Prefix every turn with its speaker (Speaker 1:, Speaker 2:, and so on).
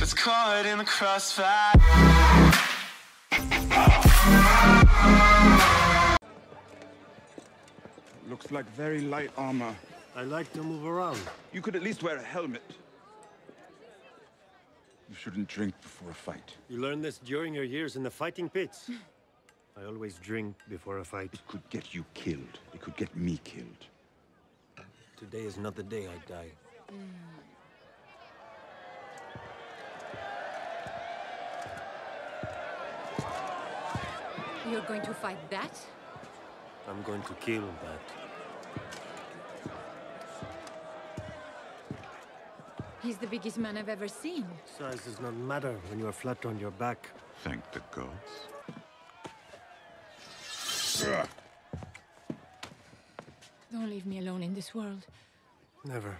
Speaker 1: Gets caught in the crossfire.
Speaker 2: Looks like very light armor.
Speaker 3: I like to move around.
Speaker 2: You could at least wear a helmet. You shouldn't drink before a fight.
Speaker 3: You learned this during your years in the fighting pits. I always drink before a fight.
Speaker 2: It could get you killed. It could get me killed.
Speaker 3: Today is not the day I die. Mm.
Speaker 4: You're going to fight that?
Speaker 3: I'm going to kill that.
Speaker 4: He's the biggest man I've ever seen.
Speaker 3: Size does not matter when you are flat on your back.
Speaker 2: Thank the gods.
Speaker 4: Don't leave me alone in this world.
Speaker 3: Never.